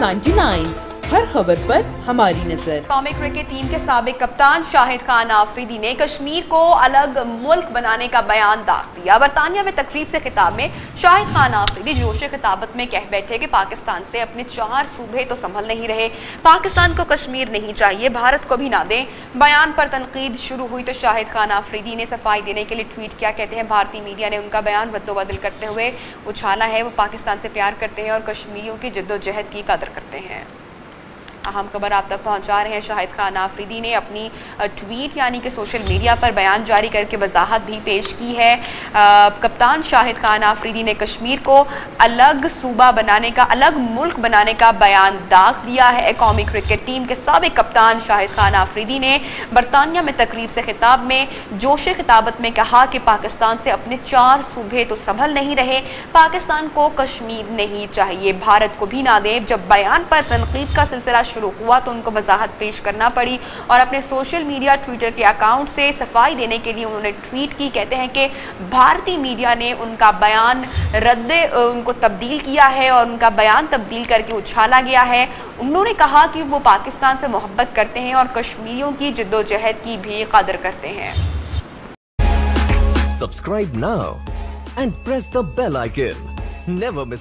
99 ہر خبر پر ہماری نظر۔ قومی کرکٹ ٹیم کے سابق کپتان شاہد خان آفریدی نے کشمیر کو الگ ملک بنانے کا بیان داغ دیا۔ برطانیہ میں تقریب سے خطاب میں شاہد خان آفریدی جوش خطابت میں کہہ بیٹھے کہ پاکستان سے اپنے چار صوبے تو سنبھل نہیں رہے۔ پاکستان کو کشمیر نہیں چاہیے، بھارت کو بھی نہ دیں۔ بیان پر تنقید شروع ہوئی تو شاہد خان آفریدی نے صفائی دینے کے لیے ٹویٹ کیا۔ کہتے ہیں، بھارتی میڈیا نے ان کا بیان رد و بدل کرتے ہوئے اچھالا ہے۔ وہ پاکستان سے پیار کرتے ہیں اور کشمیریوں کی جد و جہد کی قدر کرتے ہیں۔ اہم خبر آپ تک پہنچا رہے ہیں۔ شاہد خان آفریدی نے اپنی ٹویٹ یعنی کہ سوشل میڈیا پر بیان جاری کر کے وضاحت بھی پیش کی ہے۔ کپتان شاہد خان آفریدی نے کشمیر کو الگ صوبہ بنانے کا، الگ ملک بنانے کا بیان داغ دیا ہے۔ قومی کرکٹ ٹیم کے سابق کپتان شاہد خان آفریدی نے برطانیہ میں تقریب سے خطاب میں جوش خطابت میں کہا کہ پاکستان سے اپنے چار صوبے تو سنبھل نہیں رہے۔ پاکستان کو کشمیر نہیں چاہیے۔ بھارت کو بھی نہ دے جب بیان پر تنقید کا سلسلہ شروع ہوا تو ان کو وضاحت پیش کرنا پڑی اور اپنے سوشل میڈیا ٹویٹر کے اکاؤنٹ سے صفائی دینے کے لیے انہوں نے ٹویٹ کی، کہتے ہیں کہ بھارتی میڈیا نے ان کا بیان رد، ان کو تبدیل کیا ہے اور ان کا بیان تبدیل کر کے اچھالا گیا ہے انہوں نے کہا کہ وہ پاکستان سے محبت کرتے ہیں اور کشمیریوں کی جد و جہد کی بھی قدر کرتے ہیں Subscribe now and press the bell icon. Never miss